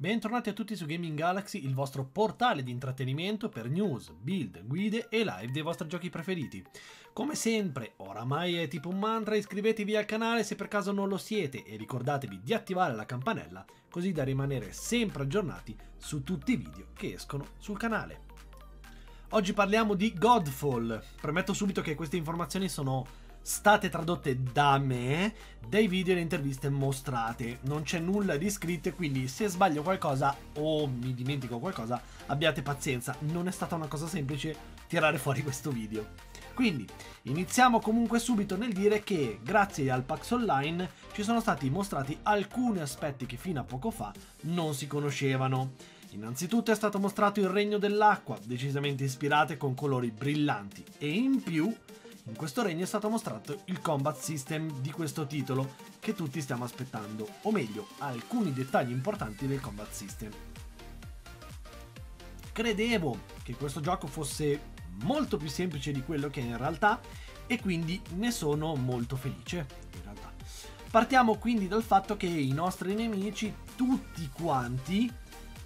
Bentornati a tutti su Gaming Galaxy, il vostro portale di intrattenimento per news, build, guide e live dei vostri giochi preferiti. Come sempre, oramai è tipo un mantra, iscrivetevi al canale se per caso non lo siete e ricordatevi di attivare la campanella così da rimanere sempre aggiornati su tutti i video che escono sul canale. Oggi parliamo di Godfall. Premetto subito che queste informazioni sono state tradotte da me dei video e le interviste mostrate. Non c'è nulla di scritto quindi se sbaglio qualcosa o mi dimentico qualcosa abbiate pazienza. Non è stata una cosa semplice tirare fuori questo video. Quindi iniziamo comunque subito nel dire che grazie al Pax Online ci sono stati mostrati alcuni aspetti che fino a poco fa non si conoscevano. Innanzitutto è stato mostrato il regno dell'acqua, decisamente ispirate con colori brillanti e in più in questo regno è stato mostrato il combat system di questo titolo che tutti stiamo aspettando, o meglio, alcuni dettagli importanti del combat system. Credevo che questo gioco fosse molto più semplice di quello che è in realtà e quindi ne sono molto felice in realtà. Partiamo quindi dal fatto che i nostri nemici, tutti quanti,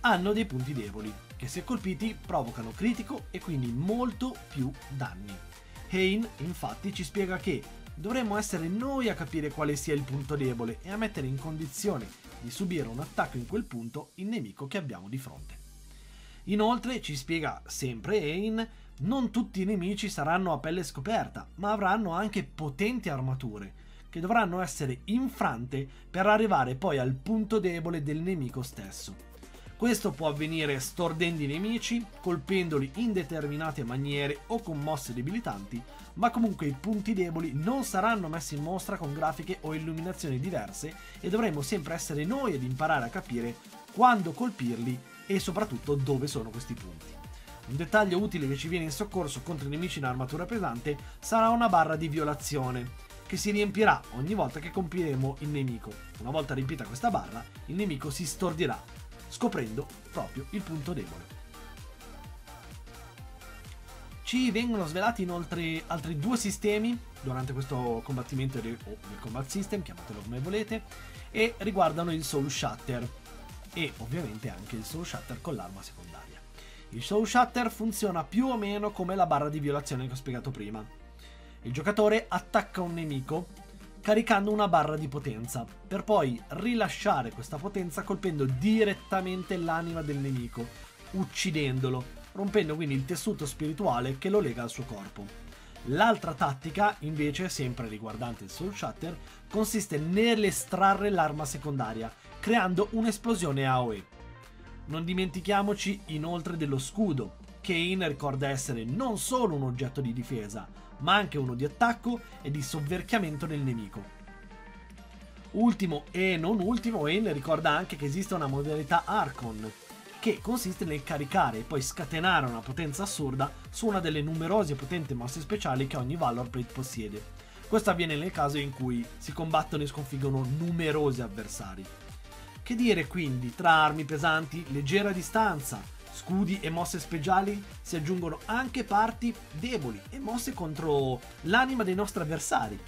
hanno dei punti deboli, che se colpiti provocano critico e quindi molto più danni. Kane infatti ci spiega che dovremmo essere noi a capire quale sia il punto debole e a mettere in condizione di subire un attacco in quel punto il nemico che abbiamo di fronte. Inoltre ci spiega sempre Ain, non tutti i nemici saranno a pelle scoperta, ma avranno anche potenti armature, che dovranno essere infrante per arrivare poi al punto debole del nemico stesso. Questo può avvenire stordendo i nemici, colpendoli in determinate maniere o con mosse debilitanti, ma comunque i punti deboli non saranno messi in mostra con grafiche o illuminazioni diverse e dovremo sempre essere noi ad imparare a capire quando colpirli e soprattutto dove sono questi punti. Un dettaglio utile che ci viene in soccorso contro i nemici in armatura pesante sarà una barra di violazione, che si riempirà ogni volta che compiremo il nemico. Una volta riempita questa barra, il nemico si stordirà scoprendo proprio il punto debole. Ci vengono svelati inoltre altri due sistemi durante questo combattimento o del combat system, chiamatelo come volete, e riguardano il Soul Shatter e ovviamente anche il Soul Shatter con l'arma secondaria. Il Soul Shatter funziona più o meno come la barra di violazione che ho spiegato prima. Il giocatore attacca un nemico caricando una barra di potenza, per poi rilasciare questa potenza colpendo direttamente l'anima del nemico, uccidendolo, rompendo quindi il tessuto spirituale che lo lega al suo corpo. L'altra tattica, invece, sempre riguardante il Soul Shatter, consiste nell'estrarre l'arma secondaria, creando un'esplosione AOE. Non dimentichiamoci inoltre dello scudo, Kane ricorda essere non solo un oggetto di difesa, ma anche uno di attacco e di sovverchiamento del nemico. Ultimo e non ultimo, Wayne ricorda anche che esiste una modalità Archon, che consiste nel caricare e poi scatenare una potenza assurda su una delle numerose potenti mosse speciali che ogni Valor Plate possiede. Questo avviene nel caso in cui si combattono e sconfiggono numerosi avversari. Che dire quindi, tra armi pesanti, leggera distanza, scudi e mosse speciali si aggiungono anche parti deboli e mosse contro l'anima dei nostri avversari.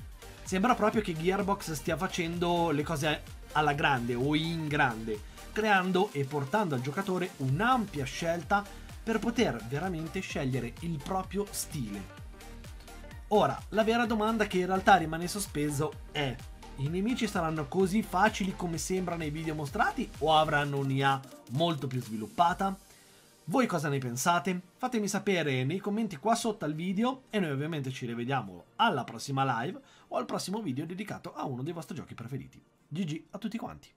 Sembra proprio che Gearbox stia facendo le cose alla grande o in grande, creando e portando al giocatore un'ampia scelta per poter veramente scegliere il proprio stile. Ora, la vera domanda che in realtà rimane sospeso è i nemici saranno così facili come sembra nei video mostrati o avranno un'IA molto più sviluppata? Voi cosa ne pensate? Fatemi sapere nei commenti qua sotto al video e noi ovviamente ci rivediamo alla prossima live o al prossimo video dedicato a uno dei vostri giochi preferiti. GG a tutti quanti!